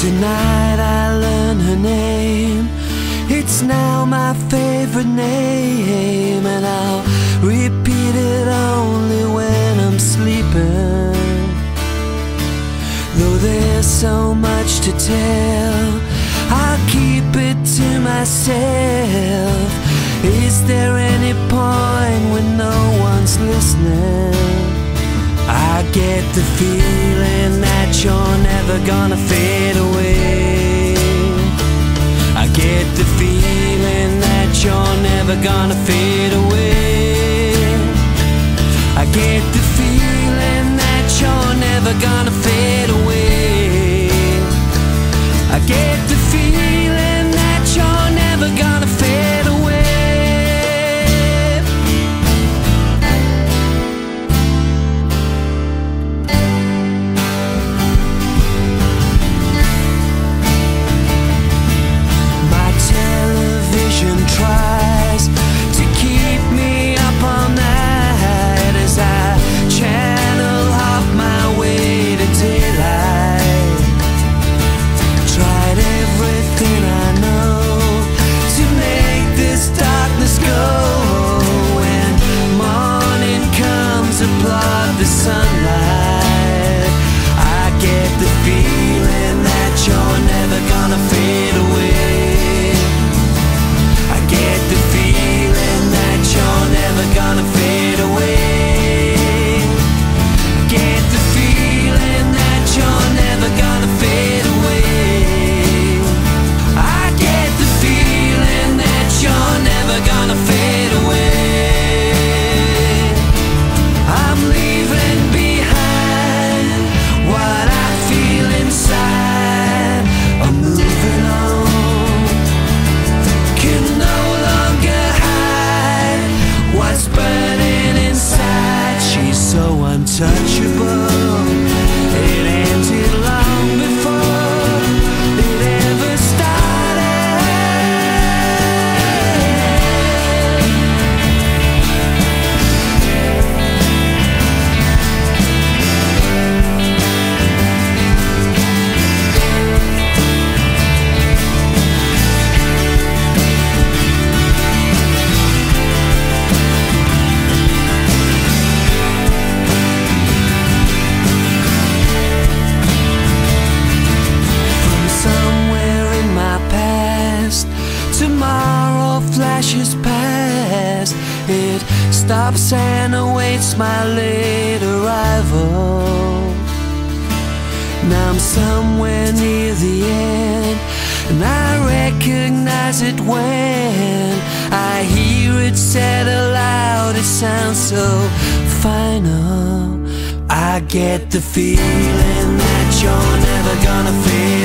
Tonight I learned her name. It's now my favorite name, and I'll repeat it only when I'm sleeping. Though there's so much to tell, I'll keep it to myself. Is there any point when no one's listening? I get the feeling that you're never gonna feel. Never gonna fade away. I get the feeling that you're never gonna fade away. I get the untouchable. It stops and awaits my late arrival. Now I'm somewhere near the end, and I recognize it when I hear it said aloud. It sounds so final. I get the feeling that you're never gonna away.